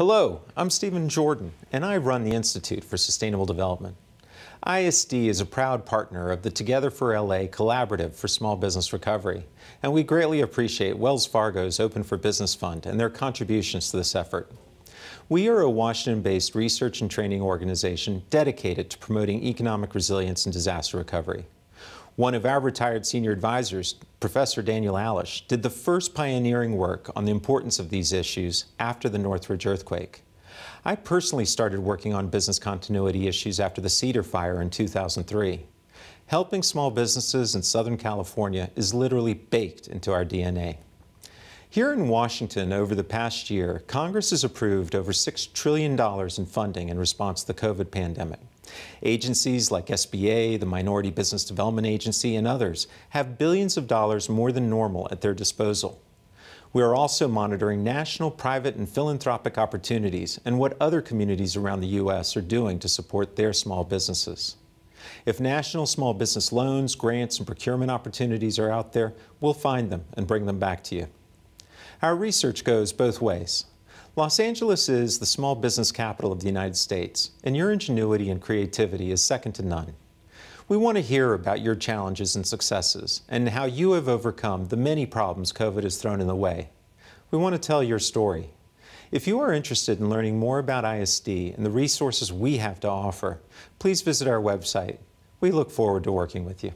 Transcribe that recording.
Hello, I'm Stephen Jordan, and I run the Institute for Sustainable Development. ISD is a proud partner of the Together for LA Collaborative for Small Business Recovery, and we greatly appreciate Wells Fargo's Open for Business Fund and their contributions to this effort. We are a Washington-based research and training organization dedicated to promoting economic resilience and disaster recovery. One of our retired senior advisors, Professor Daniel Alesch, did the first pioneering work on the importance of these issues after the Northridge earthquake. I personally started working on business continuity issues after the Cedar Fire in 2003. Helping small businesses in Southern California is literally baked into our DNA. Here in Washington, over the past year, Congress has approved over $6 trillion in funding in response to the COVID pandemic. Agencies like SBA, the Minority Business Development Agency, and others have billions of dollars more than normal at their disposal. We are also monitoring national, private, and philanthropic opportunities and what other communities around the U.S. are doing to support their small businesses. If national small business loans, grants, and procurement opportunities are out there, we'll find them and bring them back to you. Our research goes both ways. Los Angeles is the small business capital of the United States, and your ingenuity and creativity is second to none. We want to hear about your challenges and successes and how you have overcome the many problems COVID has thrown in the way. We want to tell your story. If you are interested in learning more about ISD and the resources we have to offer, please visit our website. We look forward to working with you.